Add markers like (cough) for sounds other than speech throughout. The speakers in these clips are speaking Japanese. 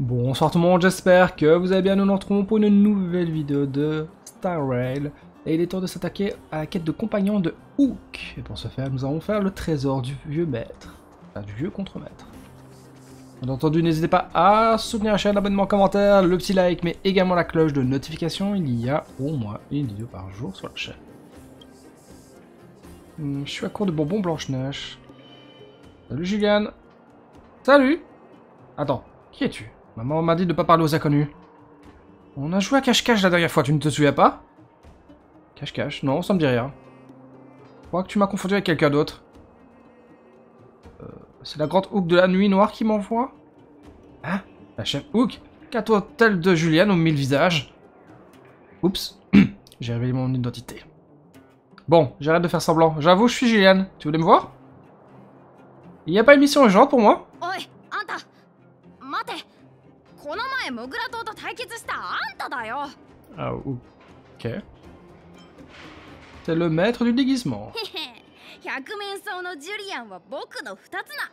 Bonsoir tout le monde, j'espère que vous allez bien. Nous nous retrouvons pour une nouvelle vidéo de Star Rail. Et il est temps de s'attaquer à la quête de compagnon de Hook. Et pour ce faire, nous allons faire le trésor du vieux maître. Enfin, du vieux contremaître. Bien entendu, n'hésitez pas à soutenir la chaîne, l'abonnement, commentaire, le petit like, mais également la cloche de notification. Il y a au moins une vidéo par jour sur la chaîne. Hmm, je suis à court de bonbons Blanche-Neige. Salut Juliane. Salut Attends, qui es-tu? Maman m'a dit de ne pas parler aux inconnus. On a joué à cache-cache la dernière fois, tu ne te souviens pas? Cache-cache Non, ça me dit rien. Je crois que tu m'as confondu avec quelqu'un d'autre. Euh, c'est la grande Hook de la nuit noire qui m'envoie? Hein? La chef Hook? Qu'à-toi telle de Juliane aux mille visages Oups, (clears throat) j'ai révélé mon identité. Bon, j'arrête de faire semblant. J'avoue, je suis Juliane. Tu voulais me voir? Il n'y a pas une mission urgente pour moi? 前モグラ島と対決したあんただよ。Ah, ok. C'est le maître (laughs) 百面相のジュリアンは僕の二つな。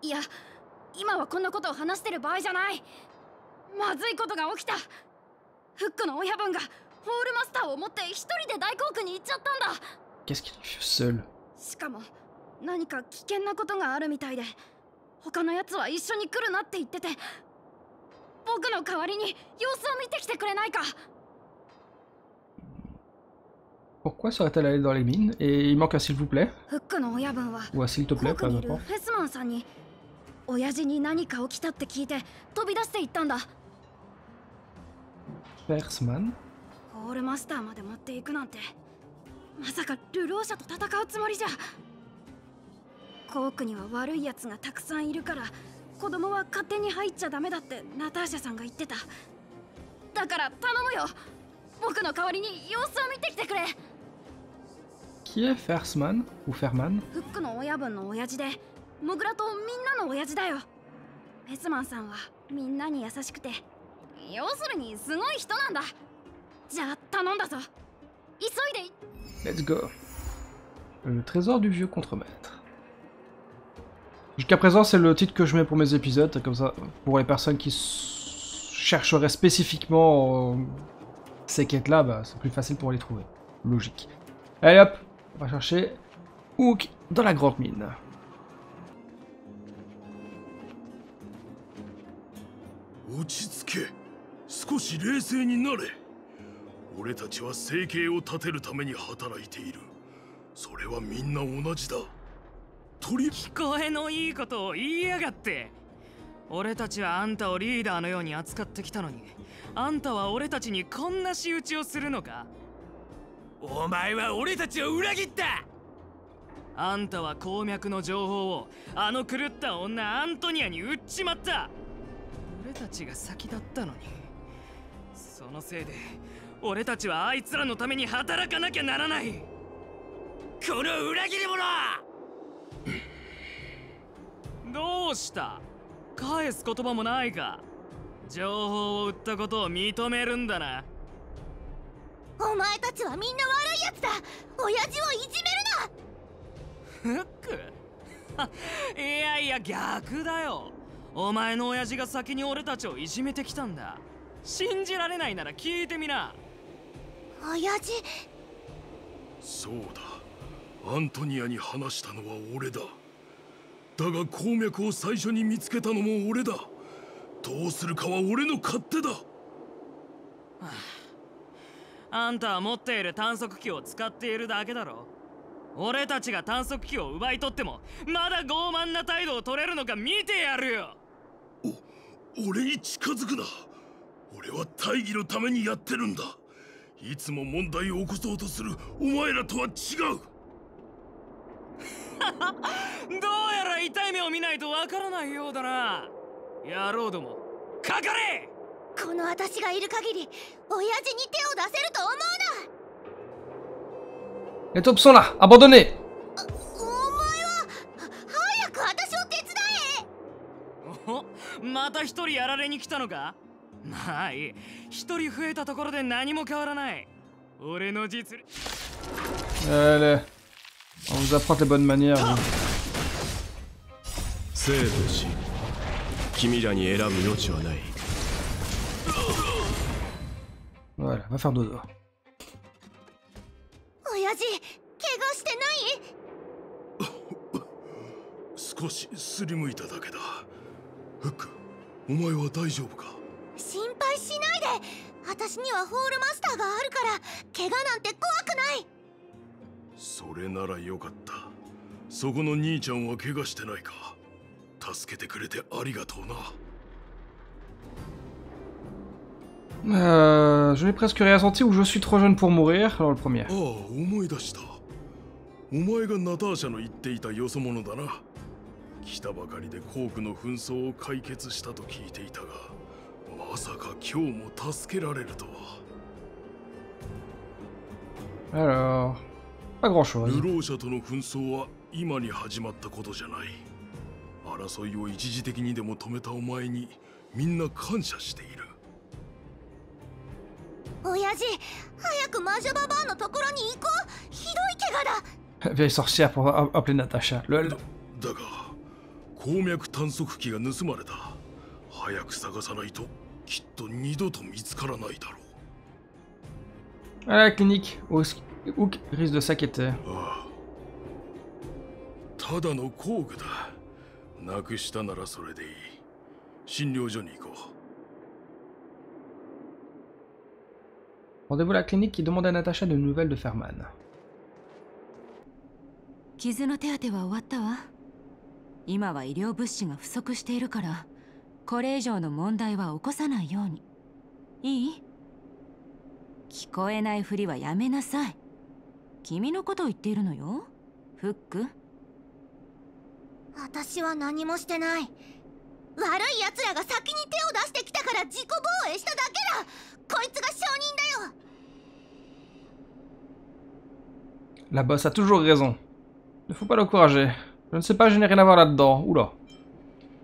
いや今はこんなことを話してる場合じゃない。まずいことが起きた。フックの親分がホールマスターを持って一人で大航空に行っちゃったんだ。Qu'est-ce qu'il fait seul? しかも何か危険なことがあるみたいで他のやつは一緒に来るなって言ってて僕の代わりに様子を見てきてくれないか。Pourquoi serait-elle allée dans les mines Et il manque un s'il vous plaît? Ou un s'il te plaît, 奥 peu importe. 親父に何か起きたって聞いて飛び出して行ったんだ。ホールマスターまで持っていくなんてまさかルローシャと戦うつもりじゃ。コークには悪いやつがたくさんいるから子供は勝手に入っちゃダメだってナターシャさんが言ってた。だから頼むよ。僕の代わりに様子を見てきてくれ。Qui est Fersman Ou Ferman? フックの親分の親父でモグラとみんなの親父だよ。フェスマンさんはみんなに優しくて要するにすごい人なんだ。じゃあ頼んだぞ。急いで。Let's go. Le trésor du vieux contremaître. Jusqu'à présent, c'est le titre que je mets pour mes épisodes, comme ça, pour les personnes qui chercheraient spécifiquement euh, ces quêtes-là, bah, c'est plus facile pour les trouver. Logique. Allez hop, on va chercher Hook dans la grande mine. 落ち着け少し冷静になれ俺たちは生計を立てるために働いているそれはみんな同じだ取り聞こえのいいことを言いやがって。俺たちはあんたをリーダーのように扱ってきたのにあんたは俺たちにこんな仕打ちをするのか？お前は俺たちを裏切った！あんたは鉱脈の情報をあの狂った女アントニアに売っちまった！俺たちが先だったのに。そのせいで俺たちはあいつらのために働かなきゃならない！この裏切り者うした？返す言葉もないか。情報を売ったことを認めるんだな。お前たちはみんな悪いやつだ。親父をいじめるな。フックいやいや逆だよ。お前の親父が先に俺たちをいじめてきたんだ。信じられないなら聞いてみな。親父。そうだ。アントニアに話したのは俺だだが鉱脈を最初に見つけたのも俺だ。どうするかは俺の勝手だ。(sighs) あんたは持っている探索機を使っているだけだろ。俺たちが探索機を奪い取ってもまだ傲慢な態度を取れるのか見てやるよ。俺に近づくな。俺は大義のためにやってるんだ。いつも問題を起こそうとするお前らとは違うどうやら痛い目を見ないとわからないようだな。野郎どもかかれ！この私がいる限り親父に手を出せると思う Les taupes sont là, abandonnés なお前は早く私を手伝え。おまた一人やられに来たのか？まあい。い一人増えたところで何も変わらない。俺の実力 on vous apprend les bonnes manières. vous. 生と死君らに選ぶ余地はない Voilà, va faire dodo. 親父怪我してない少しすりむいただけだフックお前は大丈夫か心配しないで私にはホールマスターがあるから怪我なんて怖くないそれならよかった。そこの兄ちゃんは怪我してないか。助けてくれてありがとうな。Euh, je l'ai presque ressenti ou je suis trop jeune pour mourir. Alors le premier. ああ思い出したお前がナターシャの言っていたよそ者だな。来たばかりでコークの紛争を解決したと聞いていたがまさか今日も助けられるとは。Alors, pas grand chose. 流浪者との紛争は今に始まったことじゃない。争いを一時的にでも止めたお前にみんな感謝している。親父早く魔女ババアのところに行こう。ひどい怪我だ。Vieille sorcière pour appeler Natacha. Le, le- だだが鉱脈探測機が盗まれた。早く探さないときっと二度と見つからないだろう。À la clinique, Osk Ook risque de s'inquiéter. ああただの工具だなくしたならそれでいい診療所に行こう Rendez-vous à la clinique qui demande à Natacha de nouvelles de Ferman. 傷の手当ては終わったわ今は医療物資が不足しているからこれ以上の問題は起こさないようにいい聞こえないふりはやめなさい君のことを言っているのよフック私は何もしてない悪い奴らが先に手を出してきたから自己防衛しただけだこいつが証人だよ La bosse a toujours raison. Ne faut pas l'encourager. Je ne sais pas, je n'ai rien à voir là-dedans. Oula.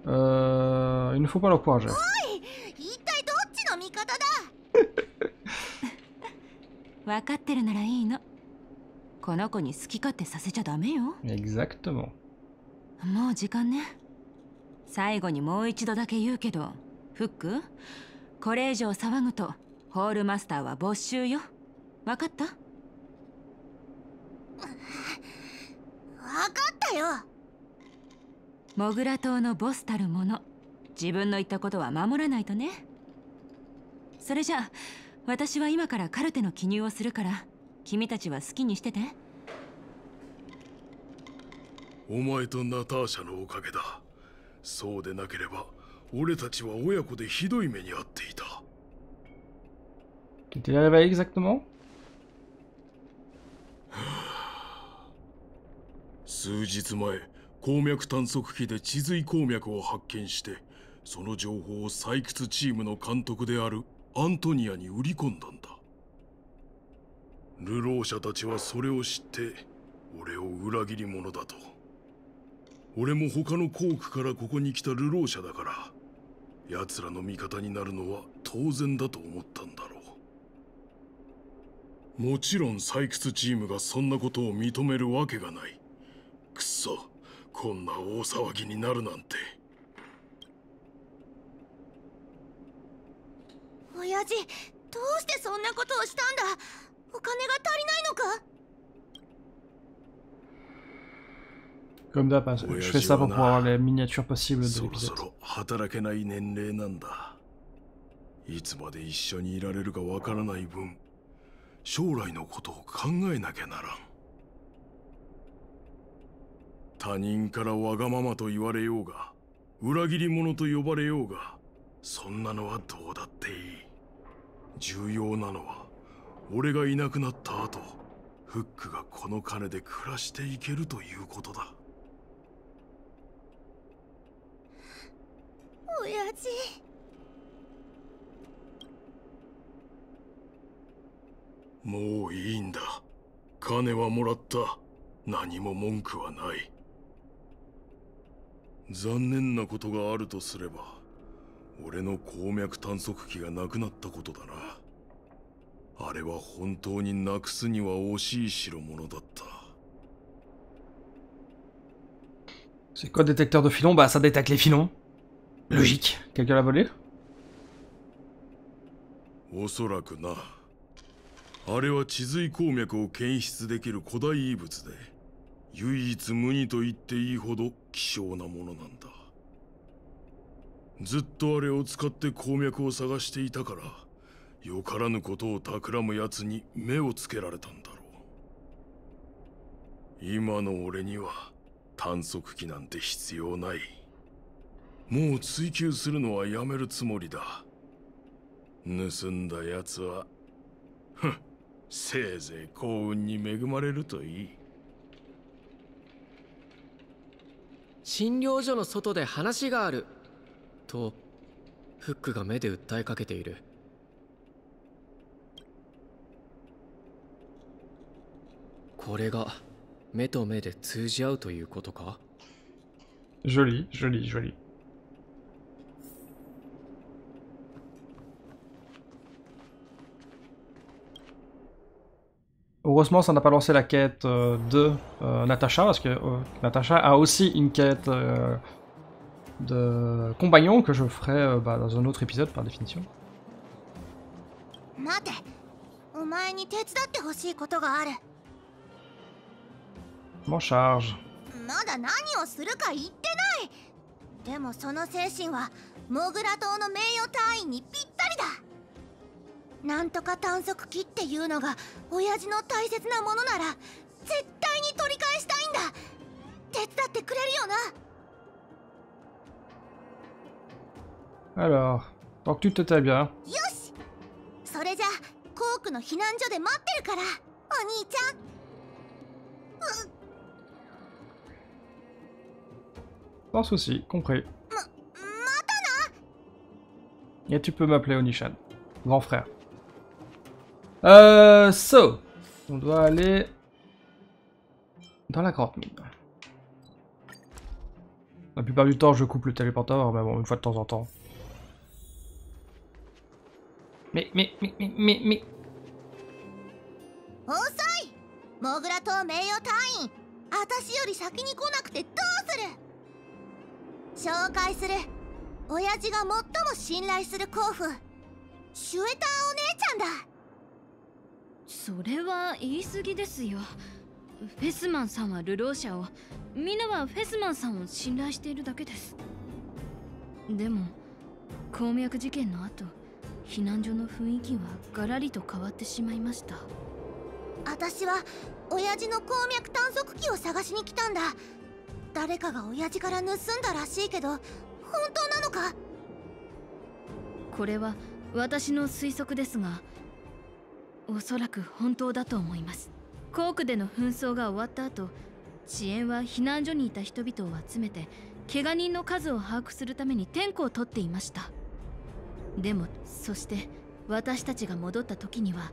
Euh, il ne faut pas l'encourager. 一体どっこの子に好き勝手させちゃダメよ。Exactement. もう時間ね。最後にもう一度だけ言うけどフックこれ以上騒ぐとホールマスターは没収よ。分かった？分かったよ。モグラ島のボスたるもの。自分の言ったことは守らないとね。それじゃあ私は今からカルテの記入をするから君たちは好きにしてて。お前とナターシャのおかげだ。そうでなければ俺たちは親子でひどい目に遭っていた。Qu'est-il arrivé exactement 数日前鉱脈探測機で地髄鉱脈を発見してその情報を採掘チームの監督であるアントニアに売り込んだんだ流浪者たちはそれを知って俺を裏切り者だと。俺も他の鉱区からここに来た流浪者だから奴らの味方になるのは当然だと思ったんだろう。もちろん採掘チームがそんなことを認めるわけがない。くっそこんな大騒ぎになるなんて。親父どうしてそんなことをしたんだ？お金が足りないのか？Comme d'hab, je fais ça pour pouvoir avoir les miniatures possibles de l'épisode. そろ働けない年齢なんだいつまで一緒にいられるかわからない分将来のことを考えなきゃならん.他人からわがままと言われようが裏切り者と呼ばれようがそんなのはどうだっていい重要なのは俺がいなくなった後フックがこの金で暮らしていけるということだ。親父。もういいんだ。金はもらった。何も文句はない。残念なことがあるとすれば俺の鉱脈探測機がなくなったことだなあれは本当になくすには惜しい代物だった。C'est quoi détecteur de filons Bah ça détecte les filons. Logique. Quelqu'un l'a volé おそらくな。あれは地髄鉱脈を検出できる古代遺物で唯一無二と言っていいほど希少なものなんだ。ずっとあれを使って鉱脈を探していたからよからぬことを企む奴に目をつけられたんだろう。今の俺には探索機なんて必要ない。もう追求するのはやめるつもりだ。盗んだ奴はふんせいぜい幸運に恵まれるといい。診療所の外で話がある。とフックが目で訴えかけている。これが目と目で通じ合うということか Joli, joli, joli. Heureusement, ça n'a pas lancé la quête euh, de euh, Natacha, parce que euh, Natacha a aussi une quête euh, de compagnon que je ferai euh, bah, dans un autre épisode par définition. 待 m'en charge. まだ何をするか言ってない。でもその精神はモグラ島の名誉隊員にぴったりだ。なんとか探索機っていうのが親父の大切なものなら絶対に取り返したいんだ。手伝ってくれるよな。Alors, tant que tout était bien. よし。それじゃコークの避難所で待ってるから。お兄ちゃん Sans souci, compris. Et tu peux m'appeler Onishan, grand frère. Euh, so, on doit aller dans la grande mine. La plupart du temps, je coupe le téléporteur, mais bon, une fois de temps en temps. Mais, mais, mais, mais, mais, mais... Osai to Meiyo Tain Atashi yori saki ni 紹介する。親父が最も信頼する甲府。シュエターお姉ちゃんだ。それは言い過ぎですよ。フェスマンさんは流浪者を。みんなはフェスマンさんを信頼しているだけです。でも鉱脈事件の後避難所の雰囲気はガラリと変わってしまいました。私は親父の鉱脈探索機を探しに来たんだ誰かが親父から盗んだらしいけど本当なのか？これは私の推測ですがおそらく本当だと思います。コークでの紛争が終わった後遅延は避難所にいた人々を集めて怪我人の数を把握するために天候を取っていました。でもそして私たちが戻った時には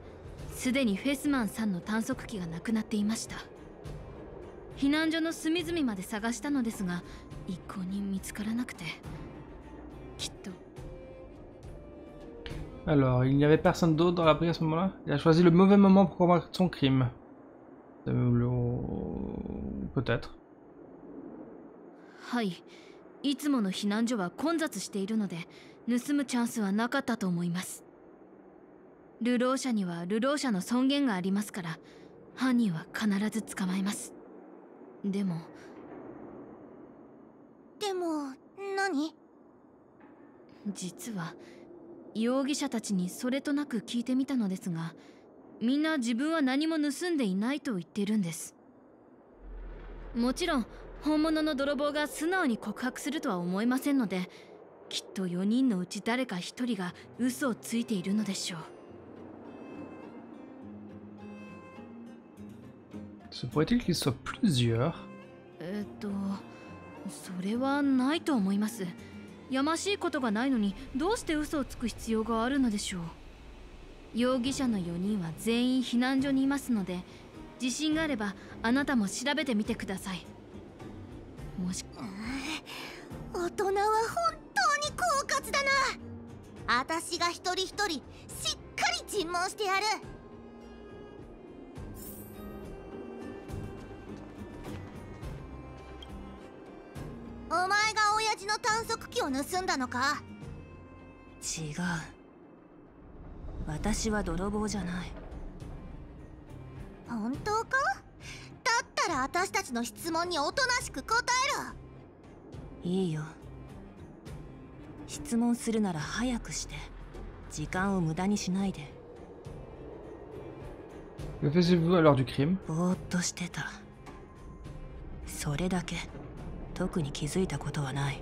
すでにフェスマンさんの探索機がなくなっていました。避難所の隅々まで探したのですが一向に見つからなくてきっと Alors, il n'y avait personne d'autre dans l'abri à ce moment-là Il a choisi le mauvais moment pour combattre son crime. Euh, Peut-être. はいいつもの避難所は混雑しているので盗むチャンスはなかったと思います流浪者には流浪者の尊厳がありますから犯人は必ず捕まえますでも。でも何？実は容疑者たちにそれとなく聞いてみたのですがみんな自分は何も盗んでいないと言っているんです。もちろん本物の泥棒が素直に告白するとは思えませんのできっと4人のうち誰か1人が嘘をついているのでしょう Se pourrait-il qu'il soit plusieurs? えっとそれはないと思います。やましいことがないのにどうして嘘をつく必要があるのでしょう？容疑者の4人は全員避難所にいますので自信があればあなたも調べてみてください。もし大人は本当に狡猾だな。私が一人一人しっかり尋問してやる。の探索機を盗んだのか？違う。私は泥棒じゃない。本当か？だったら私たちの質問におとなしく答えろいいよ。質問するなら早くして。時間を無駄にしないで。Que faisiez-vous l'heure du crime ぼーっとしてた。それだけ。特に気づいたことはない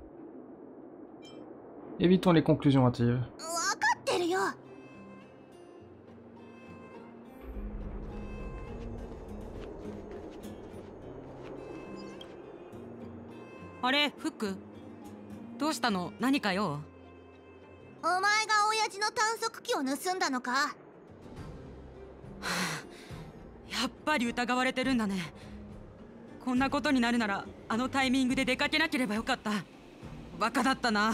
Évitons les conclusions hâtives. 分かってるよあれフックどうしたの?何かよお前が親父の探測機を盗んだのか? (sighs) やっぱり疑われてるんだね.こんなことになるならあのタイミングで出かけなければよかった。バカだったな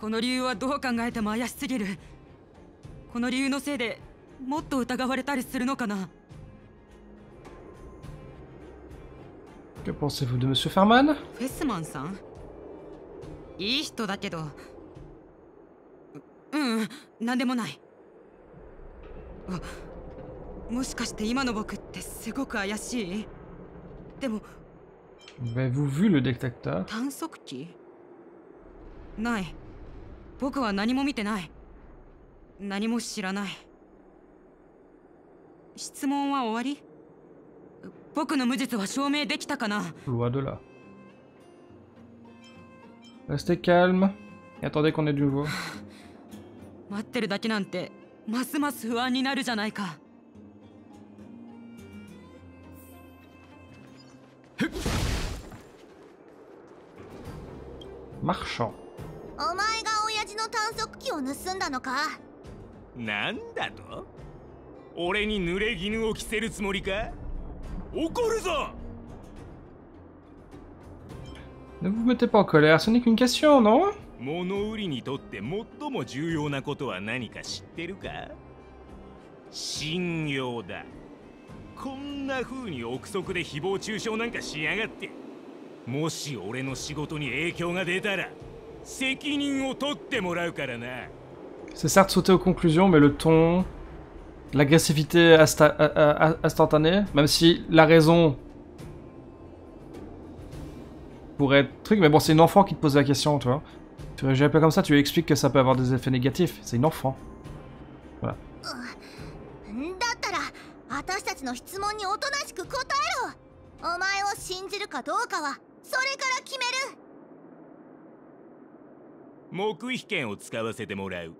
この理由はどう考えても怪しすぎる。この理由のせいでもっと疑われたりするのかな。Que pensez-vous de Monsieur Ferman フェスマンさん？いい人だけど。ううん何でもない。あもしかして今の僕ってすごく怪しい？でも Avez-vous vu le détecteur? 探測機ない僕は何も見てない何も知らない質問は終わり？僕の無実は証明できたかな？Loin de là. Restez calme et attendez qu'on ait du nouveau. (sighs) 待ってるだけなんてますます不安になるじゃないか Marchand. お前が親父の探測機を盗んだのか？なんだと？俺に濡れ衣を着せるつもりか？怒るぞ！Ne vous mettez pas en colère, ce n'est qu'une question, non 物売りにとって最も重要なことは何か知ってるか？信用だ。こんな風に憶測で誹謗中傷なんかしやがって。もし俺の仕事に影響が出たら C'est certes sauté aux conclusions, mais le ton, l'agressivité euh, euh, instantanée, même si la raison pourrait être truc, mais bon, c'est une enfant qui te pose la question, tu vois. Tu réagis pas comme ça, tu lui expliques que ça peut avoir des effets négatifs. C'est une enfant. Voilà. Euh, 黙秘権を使わせてもらう。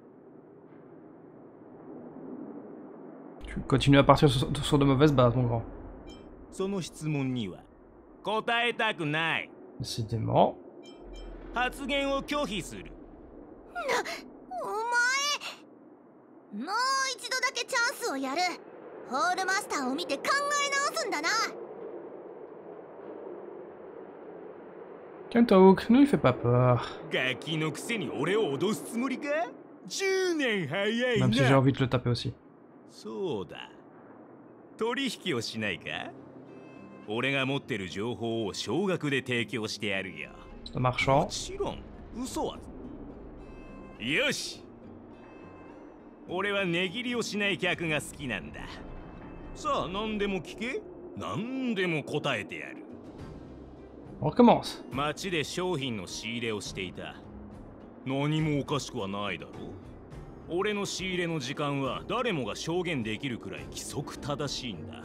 Tu continues à partir sur, sur de mauvaises bases, mon grand. その質問には答えたくない。Décidément. 発言を拒否する。お前もう一度だけチャンスをやる。ホールマスターを見て考え直すんだな Calme-toi, Hook, ne lui fais pas peur. ガキのくせに俺を脅すつもりか？10年早い Même si j'ai な envie de le taper aussi. そうだ。取引をしないか？俺が持ってる情報を少額で提供してやるよ。C'est un も marchand. ちろん。嘘はよし。俺は値切りをしない客が好きなんだ。さあ何でも聞け。何でも答えてやる On recommence. 街で商品の仕入れをしていた。何もおかしくはないだろう。俺の仕入れの時間は誰もが証言できるくらい規則正しいんだ。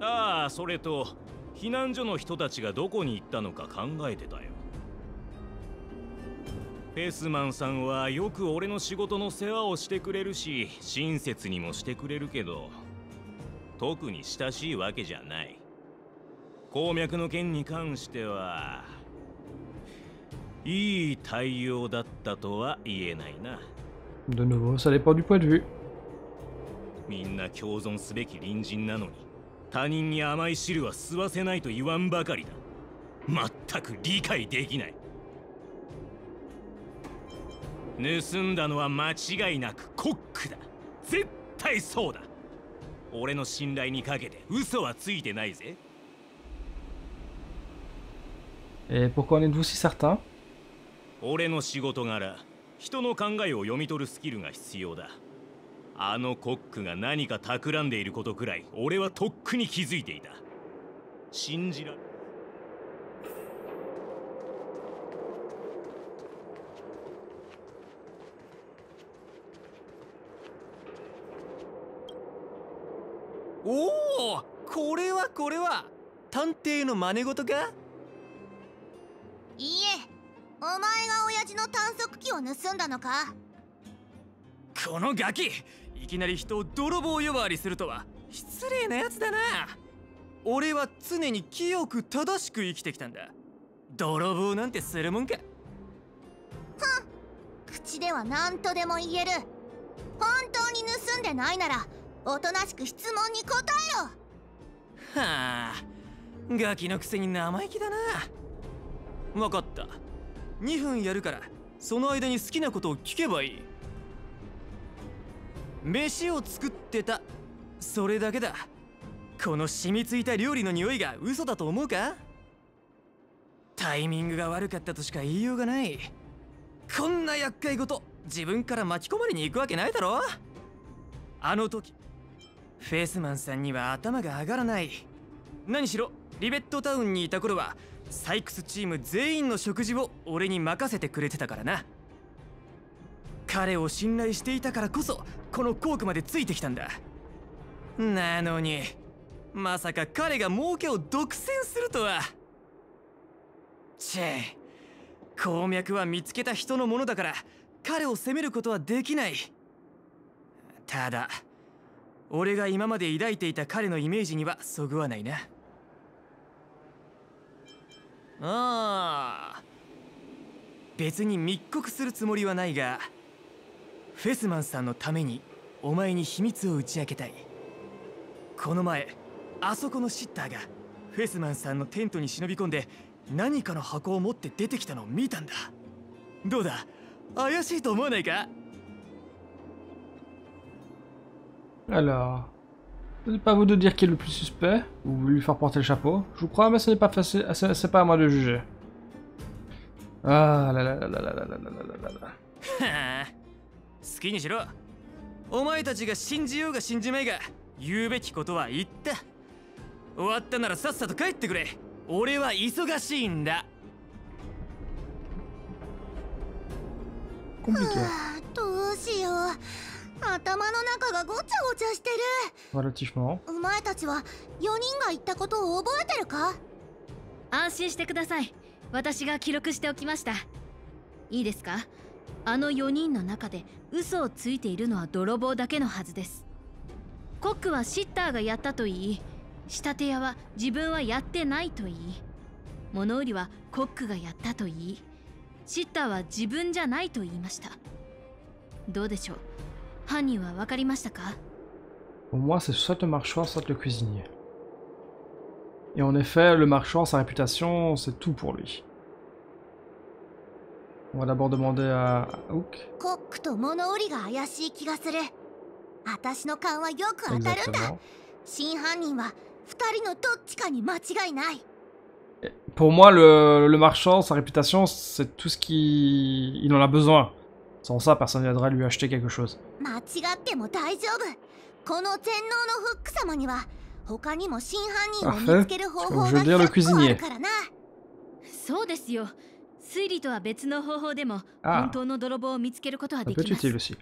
ああそれと避難所の人たちがどこに行ったのか考えてたよ。フェスマンさんはよく俺の仕事の世話をしてくれるし親切にもしてくれるけど特に親しいわけじゃない。鉱脈の件に関してはいい対応だったとは言えないな。De nouveau, ça dépend du point de vue. みんな共存すべき隣人なのに他人に甘い汁は吸わせないと言わんばかりだ。全く理解できない。盗んだのは間違いなくコックだ。絶対そうだ。俺の信頼にかけて嘘はついてないぜ Et pourquoi en êtes-vous si certain? 俺の仕事柄人の考えを読み取るスキルが必要だあのコックが何か企んでいることくらい俺はとっくに気づいていた信じらおおこれはこれは。探偵の真似事か？いいえお前が親父の探索機を盗んだのか？このガキいきなり人を泥棒呼ばわりするとは。失礼なやつだな。俺は常に清く正しく生きてきたんだ。泥棒なんてするもんか。口では何とでも言える。本当に盗んでないならおとなしく質問に答えろ。はあガキのくせに生意気だな分かった。2分やるからその間に好きなことを聞けばいい。飯を作ってたそれだけだ。この染みついた料理の匂いが嘘だと思うか？タイミングが悪かったとしか言いようがない。こんな厄介事自分から巻き込まれに行くわけないだろ？あの時フェイスマンさんには頭が上がらない。何しろリベットタウンにいた頃はサイクスチーム全員の食事を俺に任せてくれてたからな。彼を信頼していたからこそこのコークまでついてきたんだ。なのにまさか彼が儲けを独占するとは。チェ鉱脈は見つけた人のものだから彼を責めることはできない。ただ俺が今まで抱いていた彼のイメージにはそぐわないな。ああ。別に密告するつもりはないがフェスマンさんのためにお前に秘密を打ち明けたい。この前あそこのシッターがフェスマンさんのテントに忍び込んで何かの箱を持って出てきたのを見たんだ。どうだ？怪しいと思わないか？あら。n'est pas à vous de dire qui est le plus suspect, ou lui faire porter le chapeau. Je vous crois, mais ce n'est pas facile, c'est c'est pas à moi de juger. Ah là là là là là là là là là là là. はあ好きにしろお前たちが信じようが信じまいが言うべきことは言った終わったならさっさと帰ってくれ俺は忙しいんだ Compliqué. 頭の中がごちゃごちゃしてる。Relativement. お前たちは4人が言ったことを覚えてるか？安心してください。私が記録しておきました。いいですか？あの4人の中で嘘をついているのは泥棒だけのはずです。コックはシッターがやったと言い仕立て屋は自分はやってないと言い物売りはコックがやったと言いシッターは自分じゃないと言いました。どうでしょう？Pour moi, c'est soit le marchand, soit le cuisinier. Et en effet, le marchand, sa réputation, c'est tout pour lui. On va d'abord demander à Hook. Pour moi, le, marchand, sa réputation, c'est tout ce qui... Il en a besoin. Sans ça, personne ne viendrait lui acheter quelque chose. 間違っても大丈夫この全能のフック様には他にも真犯人を見つける方法が Je veux dire le 100個ある cuisinier. からなそうですよ推理とは別の方法でも本当の泥棒を見つけることはできます utile aussi.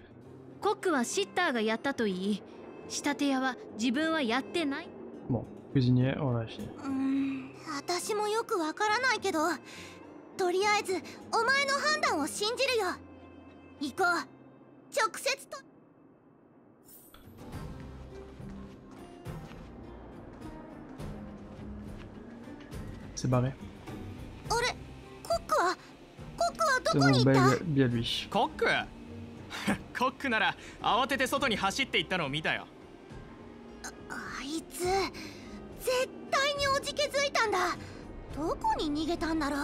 コックはシッターがやったと言い仕立て屋は自分はやってない Bon, cuisinier, on va vérifier. うーん私もよくわからないけどとりあえずお前の判断を信じるよ行こう。直接と。C'est barré. あれ？コックは？コックはどこにった？コック？(laughs) コックなら慌てて外に走っていったのを見たよ。あいつ絶対におじけづいたんだ。どこに逃げたんだろう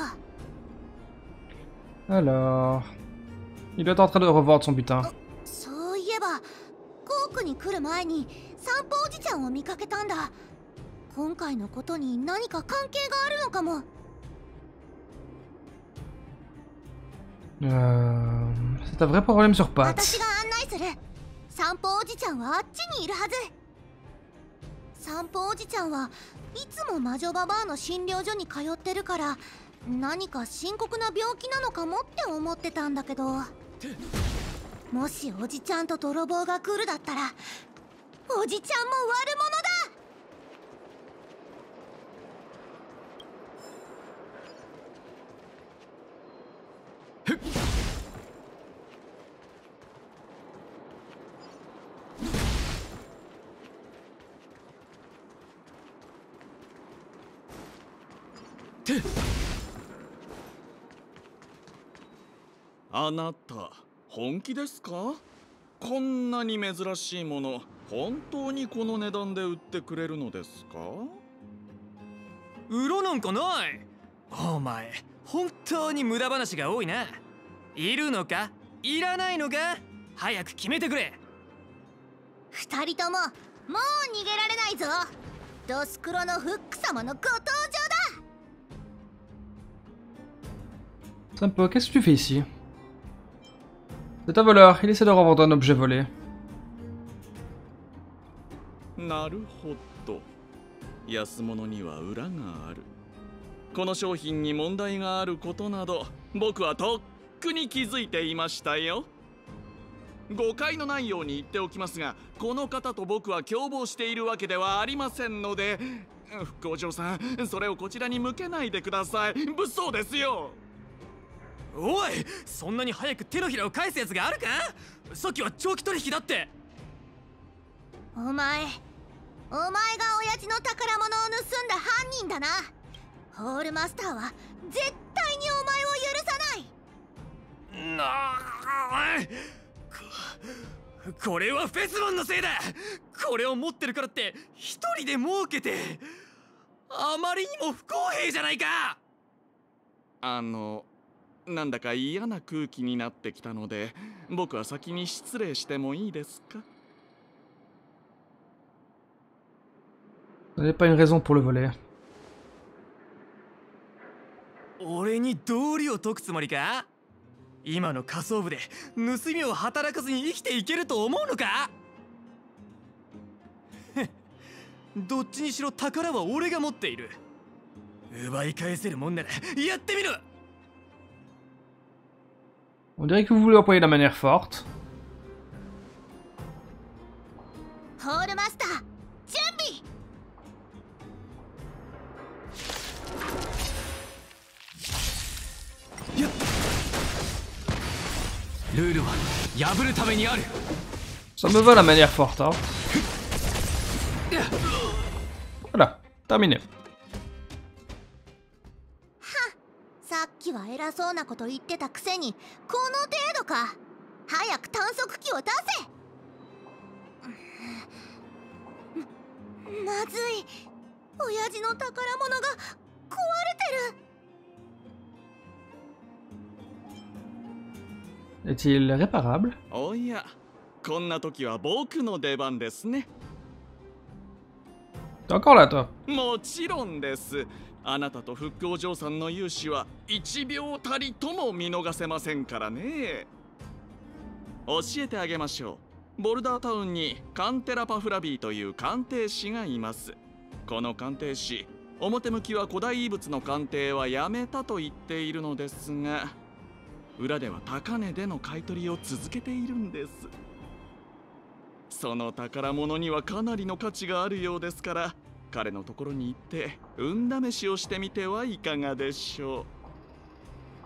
？Alors. Il doit être en train de revendre son butin. そういえばコークに来る前に散歩おじちゃんを見かけたんだ今回のことに何か関係があるのかも Euh... C'est un vrai problème sur 私 pattes. が案内する散歩おじちゃんはあっちにいるはず散歩おじちゃんはいつも魔女ババアの診療所に通ってるから何か深刻な病気なのかもって思ってたんだけどもしおじちゃんと泥棒が来るだったらおじちゃんも悪者だあなた本気ですか？こんなに珍しいもの本当にこの値段で売ってくれるのですか？売ろなんかない！お前本当に無駄話が多いな。いるのか？いらないのか？早く決めてくれ。二人とももう逃げられないぞ。ドスクロのフック様のご登場だ。Sympa, qu'est-ce que tu fais ici? C'est un voleur, il essaie de revendre un objet volé. なるほど安物には裏があるこの商品に問題があることなど僕はとっくに気づいていましたよ誤解のないように言っておきますがこの方と僕は共謀しているわけではありませんので副工場さんそれをこちらに向けないでください物騒ですよおいそんなに早く手のひらを返すやつがあるか？さっきは長期取引だって。お前お前が親父の宝物を盗んだ犯人だな。ホールマスターは絶対にお前を許さない。なあここれはフェスマンのせいだ。これを持ってるからって一人で儲けてあまりにも不公平じゃないか。あのなんだか嫌な空気になってきたので僕は先に失礼してもいいですか？N'avez pas une raison pour le voler. 俺に道理を解くつもりか今の仮想部で盗みを働かずに生きていけると思うのか?どっちにしろ宝は俺が持っている奪い返せるもんならやってみろ On dirait que vous voulez employer la manière forte. ホールマスター準備ルールは破るためにある Ça me va la manière forte, hein. Voilà, terminé. きは偉そうなこと言ってたくせにこの程度か。早く探索機を出せ。ままずい。親父の宝物が壊れてる。Est-il réparable? おやこんな時は僕の出番ですね。T'es encore là, toi? もちろんですあなたと復興嬢さんの勇姿は1秒たりとも見逃せませんからね。教えてあげましょう。ボルダータウンにカンテラパフラビーという鑑定士がいます。この鑑定士表向きは古代遺物の鑑定はやめたと言っているのですが裏では高値での買い取りを続けているんです。その宝物にはかなりの価値があるようですから彼のところに行って運試しをしてみてはいかがでしょう。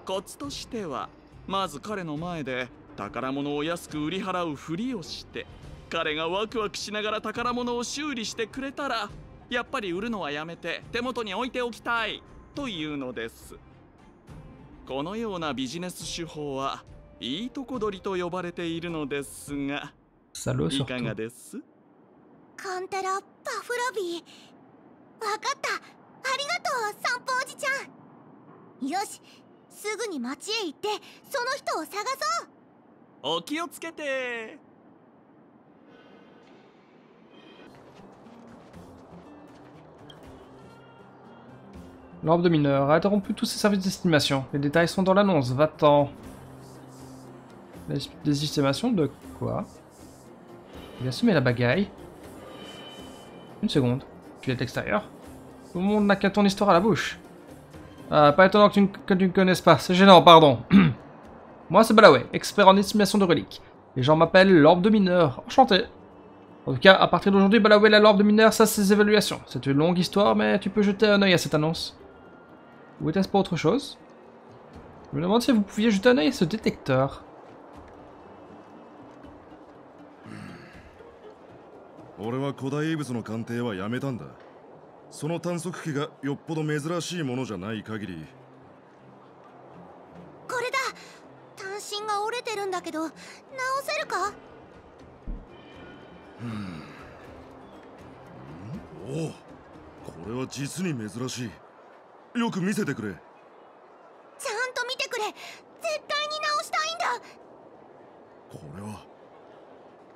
コツとしてはまず彼の前で宝物を安く売り払うふりをして彼がワクワクしながら宝物を修理してくれたらやっぱり売るのはやめて手元に置いておきたいというのです。このようなビジネス手法はいいとこ取りと呼ばれているのですがいか.がです？カンテラパフラビーわかったありがとう散歩おじちゃんよしすぐに町へ行ってその人を探そうお気をつけて L'orbe de mineur a interrompu tous ses services d'estimation. Les détails sont dans l'annonce. Va-t'en. Des des estimations de quoi Il a semé la bagaille. Une seconde. Tu es à l'extérieur Tout le monde n'a qu'à ton histoire à la bouche. Ah, pas étonnant que tu, ne- que tu ne connaisses pas. C'est gênant, pardon. (clears throat) Moi, c'est Balaway, expert en estimation de reliques. Les gens m'appellent l'orbe de mineur. Enchanté. En tout cas, à partir d'aujourd'hui, Balaway, la l'orbe de mineur, ça, c'est ses évaluations. C'est une longue histoire, mais tu peux jeter un œil à cette annonce. Ou était-ce pas autre chose? Je me demande si vous pouviez jeter un œil à ce détecteur. 俺は古代遺物の鑑定はやめたんだ。その探測機がよっぽど珍しいものじゃない限り。これだ。単身が折れてるんだけど直せるか？おおこれは実に珍しい。よく見せてくれ。ちゃんと見てくれ。絶対に直したいんだ。これは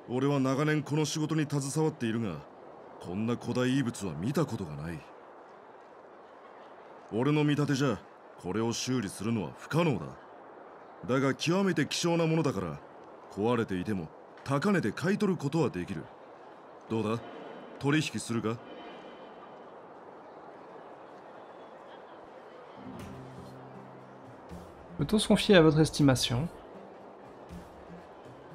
俺は長年この仕事に携わっているがこんな古代遺物は見たことがない。俺の見立てじゃこれを修理するのは不可能だ。だが極めて希少なものだから壊れていても高値で買い取ることはできる。どうだ？取引するか？Peut-on se confier à votre estimation.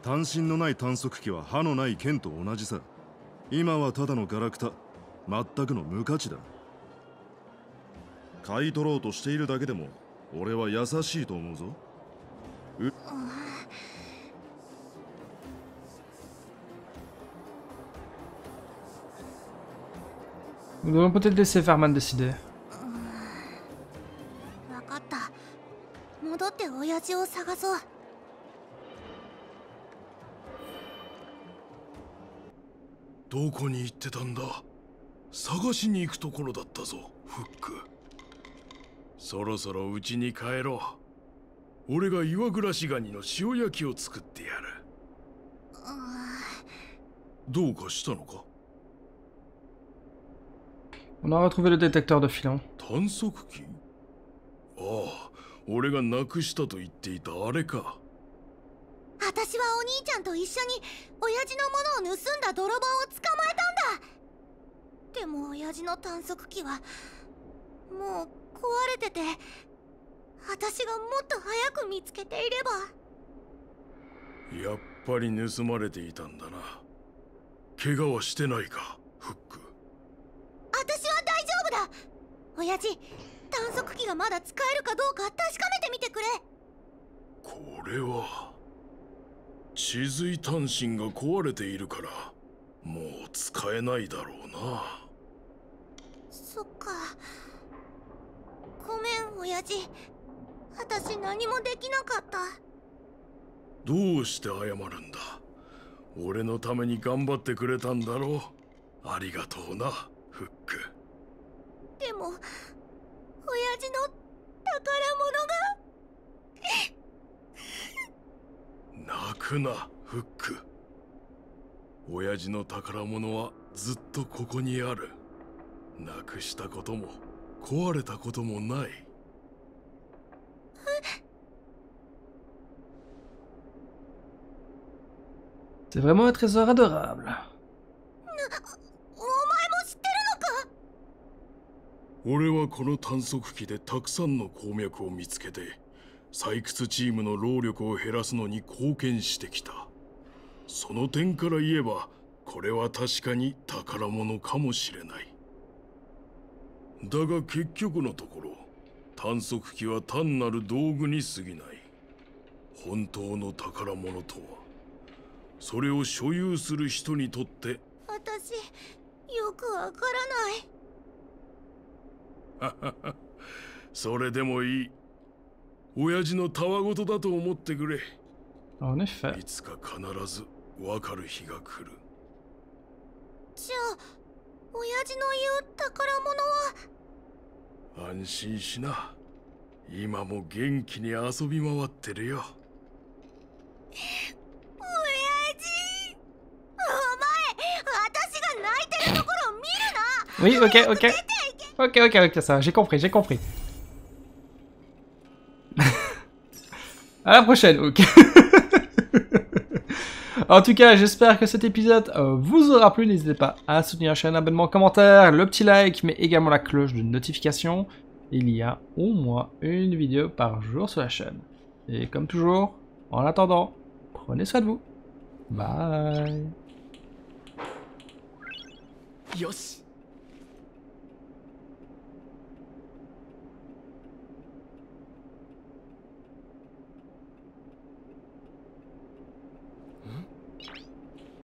単身のない探測機は歯のない剣と同じさ。今はただのガラクタ。全くの無価値だ。買い取ろうとしているだけでも俺は優しいと思うぞ。Nous devons peut-être laisser Fairman décider. わかった。戻って親父を探そうどこに行ってたんだ？探しに行くところだったぞフック。そろそろ家に帰ろう。俺が岩暮らしガニの塩焼きを作ってやる。どうかしたのか？On a retrouvé le détecteur de filon. 探測機ああ俺がなくしたと言っていたあれか。私はお兄ちゃんと一緒に親父のものを盗んだ泥棒をでも親父の探測機はもう壊れてて私がもっと早く見つけていれば。やっぱり盗まれていたんだな。怪我はしてないかフック。私は大丈夫だ。親父探測機がまだ使えるかどうか確かめてみてくれ。これは地髄単身が壊れているからもう使えないだろうなそっか。ごめん親父。私何もできなかった。どうして謝るんだ？俺のために頑張ってくれたんだろう。ありがとうなフック。でも親父の宝物が。泣くなフック。親父の宝物はずっとここにあるなくしたことも壊れたこともない。C'est vraiment un trésor adorable. お前も知ってるのか？俺はこの探索機でたくさんの鉱脈を見つけて採掘チームの労力を減らすのに貢献してきた。その点から言えばこれは確かに宝物かもしれないだが結局のところ探索機は単なる道具に過ぎない。本当の宝物とは。それを所有する人にとって。私よくわからない。(laughs) それでもいい。親父のたわごとだと思ってくれ。En effet. いつか必ずわかる日が来る。じゃあ親父の言う宝物は安心しな今も元気に遊び回ってるよ親父お前私が泣いてるところを見るな Oui, ok, ok. Ok, ok, ok, ça, j'ai compris, j'ai compris. à la prochaine, ok. En tout cas, j'espère que cet épisode euh, vous aura plu. N'hésitez pas à soutenir la chaîne, abonnement, commentaire, le petit like, mais également la cloche de notification. Il y a au moins une vidéo par jour sur la chaîne. Et comme toujours, en attendant, prenez soin de vous. Bye.